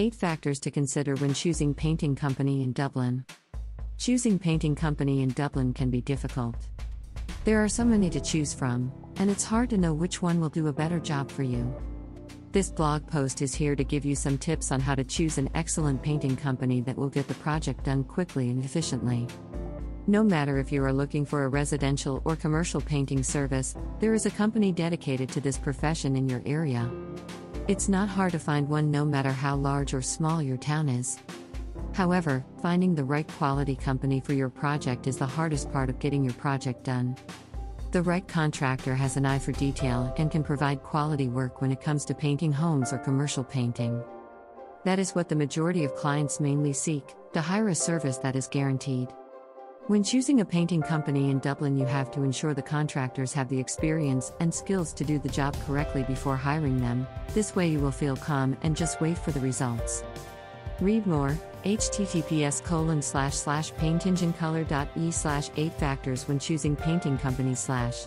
8 factors to consider when choosing painting company in Dublin. Choosing painting company in Dublin can be difficult. There are so many to choose from, and it's hard to know which one will do a better job for you. This blog post is here to give you some tips on how to choose an excellent painting company that will get the project done quickly and efficiently. No matter if you are looking for a residential or commercial painting service, there is a company dedicated to this profession in your area. It's not hard to find one no matter how large or small your town is. However, finding the right quality company for your project is the hardest part of getting your project done. The right contractor has an eye for detail and can provide quality work when it comes to painting homes or commercial painting. That is what the majority of clients mainly seek to hire a service that is guaranteed. When choosing a painting company in Dublin, you have to ensure the contractors have the experience and skills to do the job correctly before hiring them. This way, you will feel calm and just wait for the results. Read more https colon slash slash paintingincolour.ie slash 8 factors when choosing painting company slash